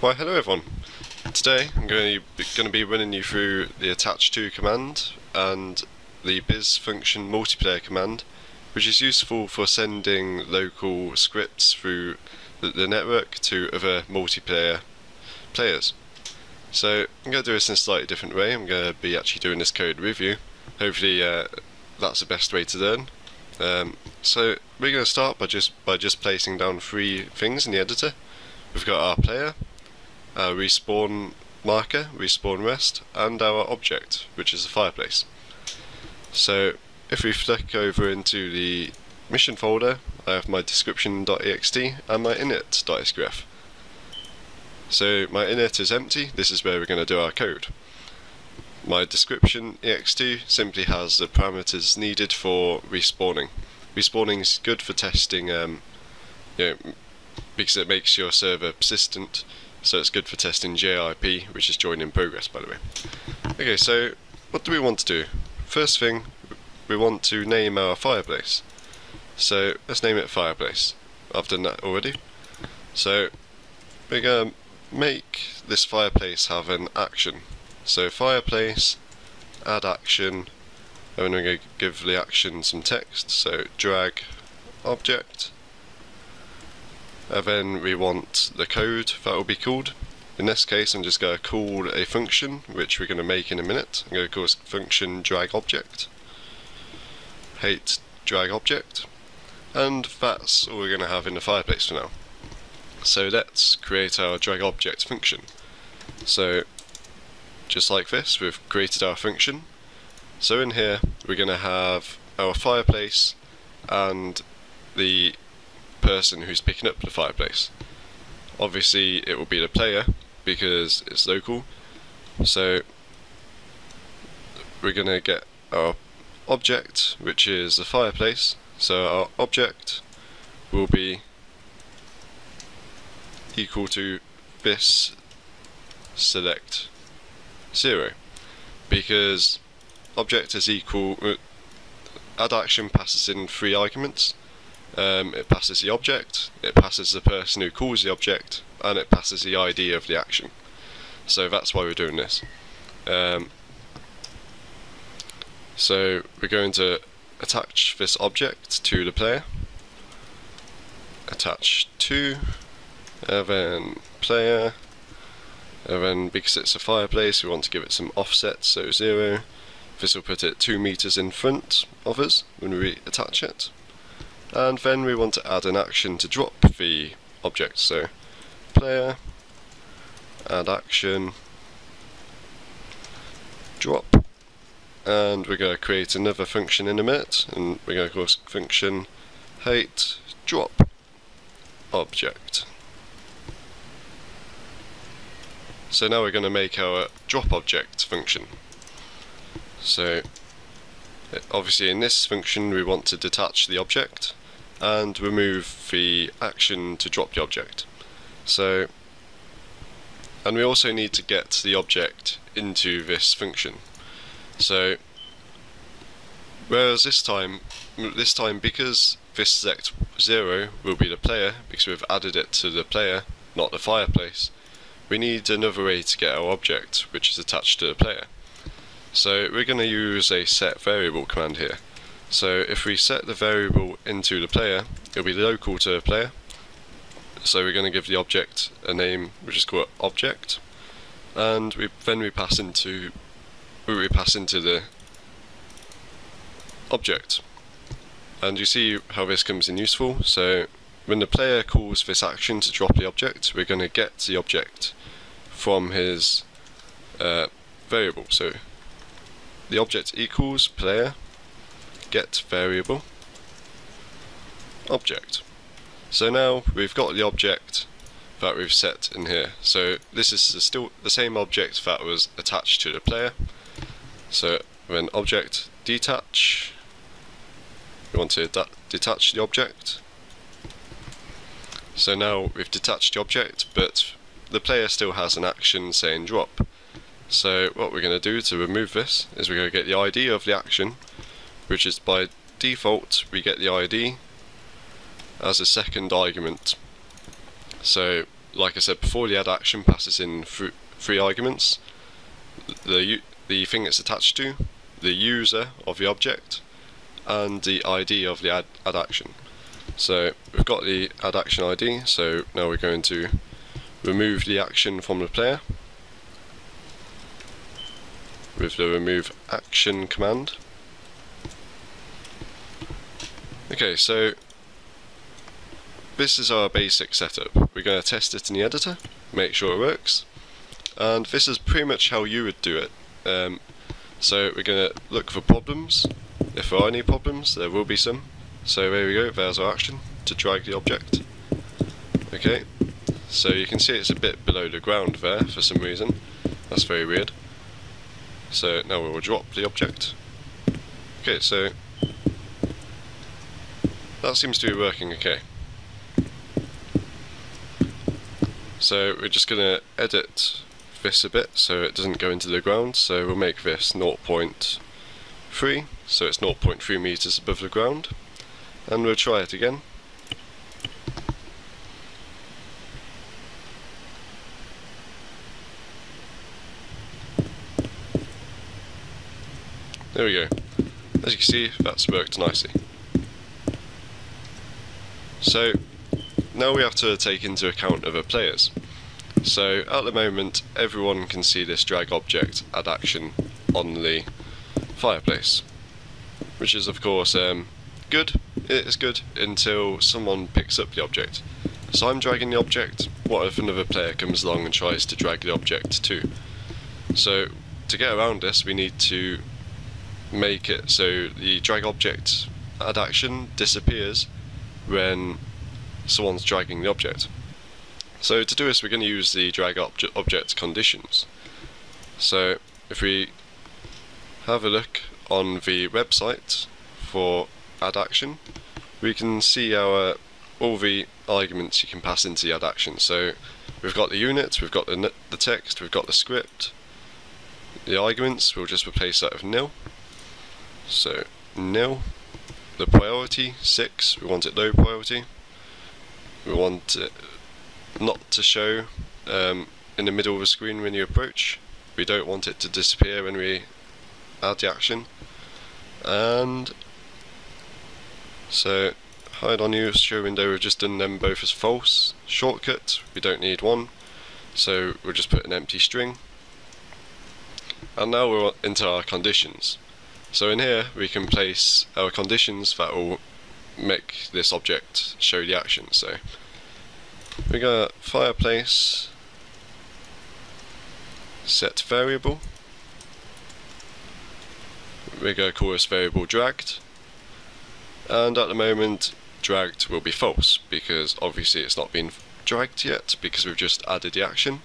Why hello everyone. Today I'm going to be, running you through the attach to command and the biz function multiplayer command which is useful for sending local scripts through the, the network to other multiplayer players. So I'm going to do this in a slightly different way. I'm going to be actually doing this code with you. Hopefully uh, that's the best way to learn. Um, so we're going to start by just by just placing down three things in the editor. We've got our player, our respawn marker, respawn west, and our object, which is the fireplace. So if we flick over into the mission folder, I have my description.ext and my init.sqf. So my init is empty, this is where we're going to do our code. My description ext simply has the parameters needed for respawning. Respawning is good for testing, um, you know, because it makes your server persistent, so it's good for testing JIP, which is join in progress by the way. Okay, so what do we want to do? First thing, we want to name our fireplace. So let's name it fireplace. I've done that already. So we're going to make this fireplace have an action. So fireplace, add action, and then we're going to give the action some text. So drag object, and then we want the code that will be called. In this case I'm just going to call a function which we're going to make in a minute. I'm going to call this function drag object, hate drag object, and that's all we're going to have in the fireplace for now. So let's create our drag object function. So just like this we've created our function. So in here we're going to have our fireplace and the person who's picking up the fireplace. Obviously it will be the player because it's local. So we're going to get our object which is the fireplace. So our object will be equal to this select 0 because object is equal uh, add action passes in three arguments um, it passes the object, it passes the person who calls the object, and it passes the ID of the action. So that's why we're doing this. Um, so we're going to attach this object to the player, attach to, and then player, and then because it's a fireplace we want to give it some offset, so 0. This will put it 2 meters in front of us when we attach it and then we want to add an action to drop the object. So player add action drop. And we're going to create another function in a minute. And we're going to call function height drop object. So now we're going to make our drop object function. So obviously in this function we want to detach the object and remove the action to drop the object. So, and we also need to get the object into this function. So, whereas this time, this time because this select 0 will be the player, because we've added it to the player, not the fireplace, we need another way to get our object, which is attached to the player. So we're going to use a set variable command here. So if we set the variable into the player, it'll be local to the player. So we're going to give the object a name which is called object, and we then we pass into we pass into the object. And you see how this comes in useful. So when the player calls this action to drop the object, we're going to get the object from his uh, variable. So the object equals player get variable object. So now we've got the object that we've set in here. So this is still the same object that was attached to the player. So when object detach, we want to detach the object. So now we've detached the object, but the player still has an action saying drop. So what we're going to do to remove this is we're going to get the ID of the action which is by default we get the ID as a second argument. So like I said before, the add action passes in three arguments: the the thing it's attached to, the user of the object, and the ID of the add, add action. So we've got the add action ID. So now we're going to remove the action from the player with the remove action command. Okay, so this is our basic setup. We're going to test it in the editor, make sure it works, and this is pretty much how you would do it. Um, so we're going to look for problems. If there are any problems, there will be some. So there we go, there's our action to drag the object. Okay, so you can see it's a bit below the ground there for some reason. That's very weird. So now we will drop the object. Okay, so that seems to be working okay. So we're just going to edit this a bit so it doesn't go into the ground. So we'll make this 0.3, so it's 0.3 meters above the ground. And we'll try it again. There we go. As you can see, that's worked nicely. So, now we have to take into account other players. So, at the moment, everyone can see this drag object add action on the fireplace. Which is, of course, um, good. It is good until someone picks up the object. So I'm dragging the object, what if another player comes along and tries to drag the object too? So, to get around this, we need to make it so the drag object add action disappears when someone's dragging the object. So to do this we're going to use the drag obje object conditions. So if we have a look on the website for add action we can see our all the arguments you can pass into the add action. So we've got the unit, we've got the, the text, we've got the script, the arguments, we'll just replace that with nil. So nil, the priority, 6, we want it low priority. We want it not to show um, in the middle of the screen when you approach. We don't want it to disappear when we add the action. And so hide on use show window, we've just done them both as false. Shortcut, we don't need one. So we'll just put an empty string. And now we're into our conditions. So in here we can place our conditions that will make this object show the action. So we got fireplace set variable. We're going to call this variable dragged. And at the moment dragged will be false because obviously it's not been dragged yet because we've just added the action.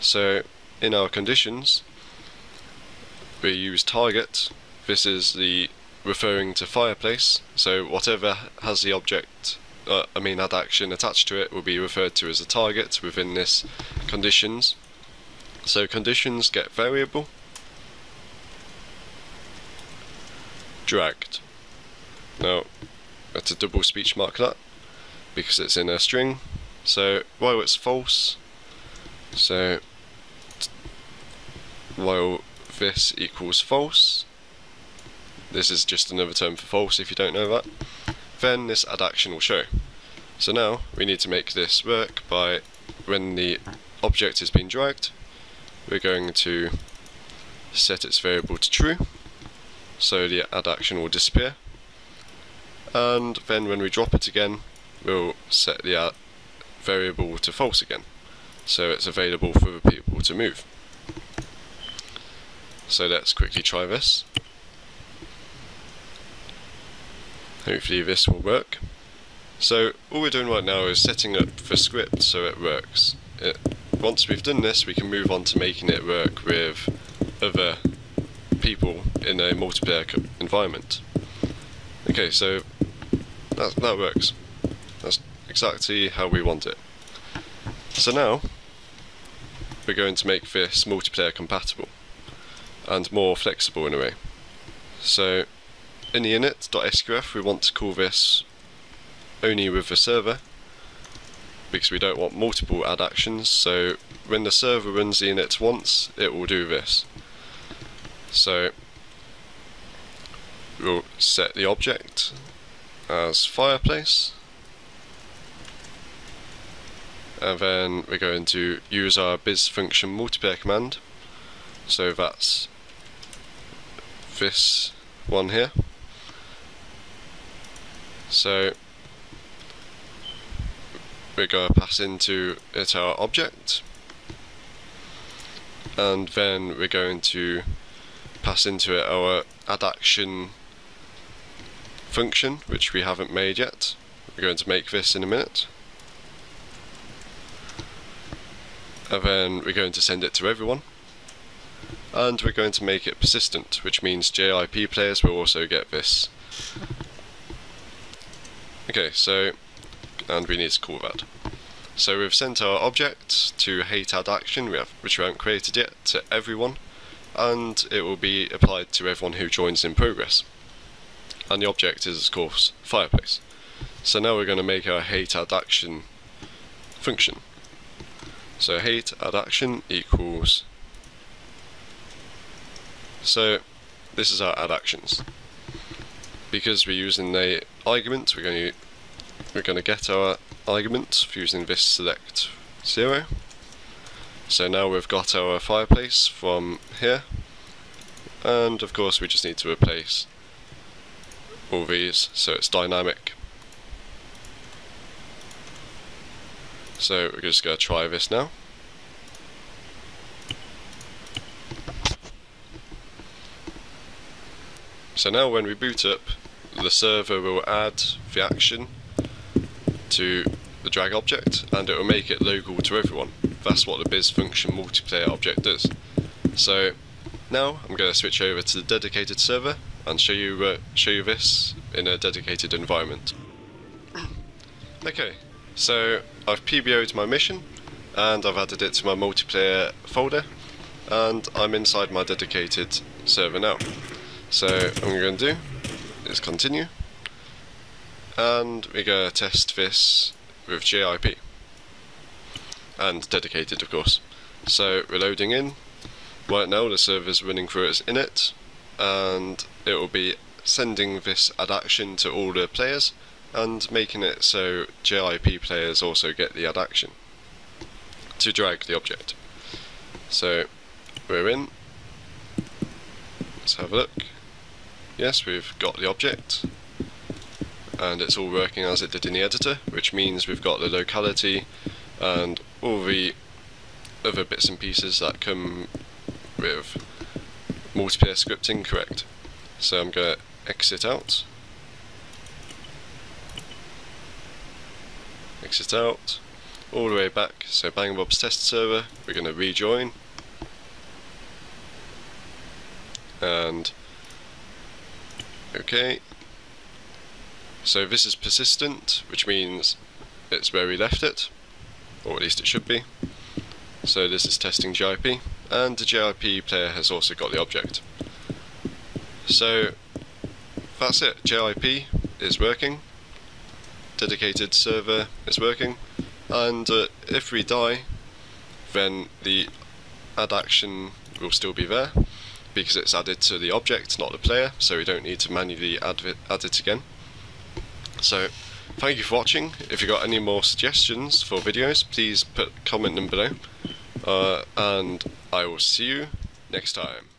So in our conditions we use target this is the referring to fireplace, so whatever has the object, uh, I mean add action attached to it will be referred to as a target within this conditions. So conditions get variable, dragged. Now, that's a double speech mark that, because it's in a string, so while it's false, so while this equals false, this is just another term for false if you don't know that, then this add action will show. So now we need to make this work by when the object is being dragged, we're going to set its variable to true, so the add action will disappear, and then when we drop it again, we'll set the variable to false again, so it's available for the people to move. So let's quickly try this. Hopefully this will work. So all we're doing right now is setting up the script so it works. It, once we've done this we can move on to making it work with other people in a multiplayer environment. Okay, so that, that works. That's exactly how we want it. So now we're going to make this multiplayer compatible and more flexible in a way. So in the init.sqf we want to call this only with the server because we don't want multiple add actions. So when the server runs the init once it will do this. So we'll set the object as fireplace. And then we're going to use our biz function multiplayer command. So that's this one here so we're going to pass into it our object. And then we're going to pass into it our add action function which we haven't made yet. We're going to make this in a minute. And then we're going to send it to everyone. And we're going to make it persistent which means JIP players will also get this okay so and we need to call that. So we've sent our object to hate add action we have, which we haven't created yet to everyone and it will be applied to everyone who joins in progress. And the object is of course fireplace. So now we're going to make our hate add action function. So hate add action equals so this is our add actions because we're using the argument we're going to we're going to get our argument using this select 0 so now we've got our fireplace from here and of course we just need to replace all these so it's dynamic So we're just going to try this now. So now when we boot up, the server will add the action to the drag object and it will make it local to everyone. That's what the biz function multiplayer object does. So now I'm going to switch over to the dedicated server and show you uh, show you this in a dedicated environment. Okay, so I've PBO'd my mission and I've added it to my multiplayer folder and I'm inside my dedicated server now. So what I'm going to do is continue and we're going to test this with JIP and dedicated of course. So we're loading in, right now the server's running through its init and it will be sending this add action to all the players and making it so JIP players also get the add action to drag the object. So we're in, let's have a look. Yes, we've got the object. And it's all working as it did in the editor, which means we've got the locality and all the other bits and pieces that come with multiplayer scripting correct. So I'm going to exit out. Exit out, all the way back, so Bang Bob's test server, we're going to rejoin, and okay, so this is persistent, which means it's where we left it, or at least it should be, so this is testing JIP, and the JIP player has also got the object. So that's it, JIP is working, dedicated server is working. And uh, if we die then the add action will still be there because it's added to the object not the player so we don't need to manually add it, add it again. So thank you for watching. If you've got any more suggestions for videos please put comment them below. Uh, and I will see you next time